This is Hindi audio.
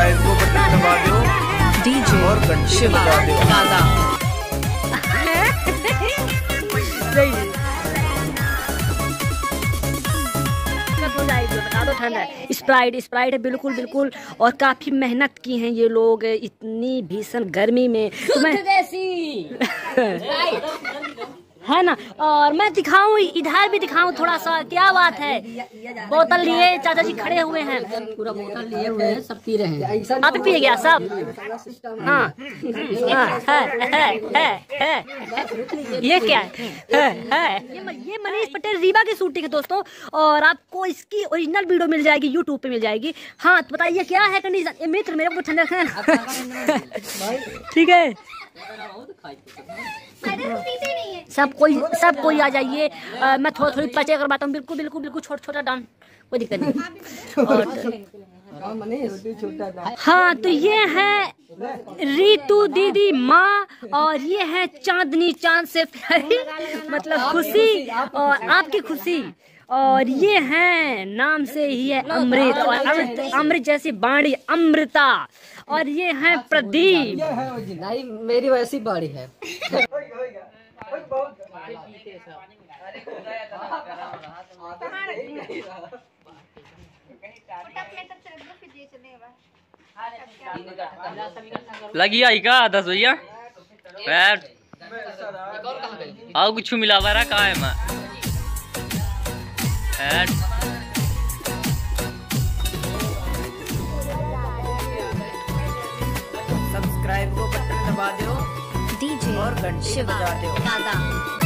जरा इसको बटन दबा दो डीजे और घंटी दो स्प्राइट स्प्राइट है बिल्कुल बिल्कुल। और काफ़ी मेहनत की है ये लोग इतनी भीषण गर्मी में। तो मैं है ना? और मैं दिखाऊँ इधर भी दिखाऊँ थोड़ा सा क्या बात है? बोतल लिए चाचा जी खड़े हुए हैं। पूरा बोतल लिए हुए हैं सब पी रहे हैं। आप पिए गया सब? हाँ हाँ। ये क्या है। ये मनीष पटेल रीवा की शूटिंग है दोस्तों और आपको इसकी ओरिजिनल वीडियो मिल जाएगी यूट्यूब पे मिल जाएगी। हाँ तो बताइए क्या है कंडीशन मित्र मेरे को ठंडा ठीक है। सब कोई सब कोई आ जाइए। मैं थोड़ी थोड़ी परिचय करवाता हूँ। बिल्कुल बिल्कुल बिल्कुल, छोटा छोटा डांस कोई दिक्कत नहीं। हाँ तो ये है रीतू दीदी माँ, और ये है चांदनी चाँद से मतलब खुशी, और आपकी खुशी। और ये है नाम से ही है अमृत और अमृत अमृत जैसी बाणी अमृता। और ये है प्रदीप। नहीं। मेरी वैसी बाड़ी है। लगी आई का दस भैया? आओ कुछ मिला वारा कहा है मैं? सब्सक्राइब को बटन दबा दो और घंटी बजा दो दादा